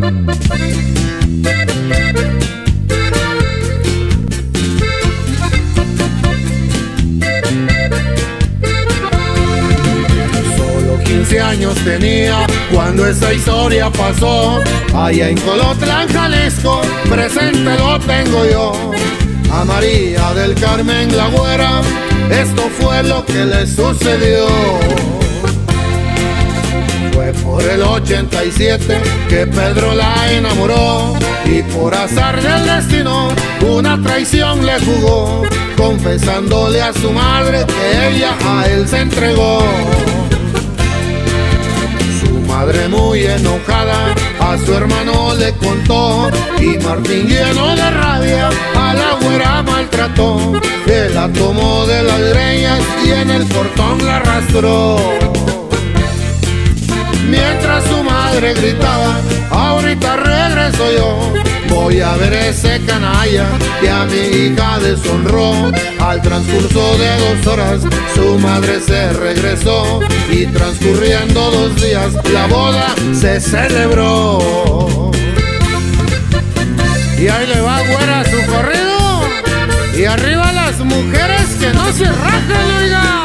Solo 15 años tenía cuando esa historia pasó. Allá en Colotlán, Jalisco, presente lo tengo yo. A María del Carmen la güera, esto fue lo que le sucedió. 87 que Pedro la enamoró y por azar del destino una traición le jugó, confesándole a su madre que ella a él se entregó. Su madre muy enojada a su hermano le contó y Martín lleno de rabia a la güera maltrató. Él la tomó de las greñas y en el portón la arrastró. Gritaba, ahorita regreso yo. Voy a ver ese canalla que a mi hija deshonró. Al transcurso de dos horas, su madre se regresó. Y transcurriendo dos días, la boda se celebró. Y ahí le va güera su corrido. Y arriba las mujeres que no se rajan, oiga.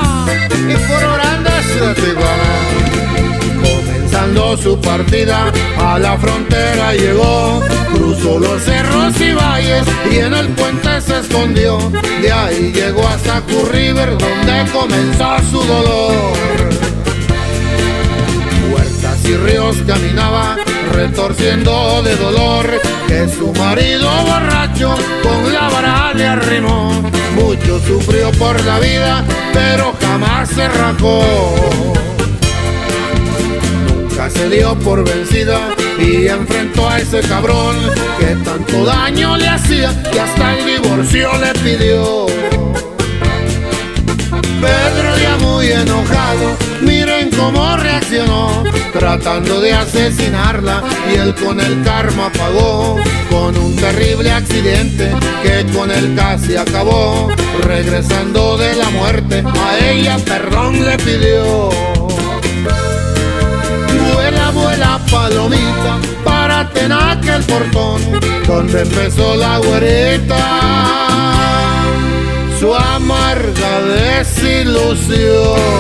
Su partida a la frontera llegó, cruzó los cerros y valles y en el puente se escondió. De ahí llegó hasta Curry River donde comenzó su dolor. Huertas y ríos caminaba retorciendo de dolor que su marido borracho con la vara le arrimó. Mucho sufrió por la vida, pero jamás se rajó dio por vencida y enfrentó a ese cabrón que tanto daño le hacía y hasta el divorcio le pidió. Pedro ya muy enojado, miren cómo reaccionó, tratando de asesinarla y él con el karma pagó, con un terrible accidente que con él casi acabó, regresando de la muerte, a ella perdón le pidió. Portón donde empezó la güerita su amarga desilusión.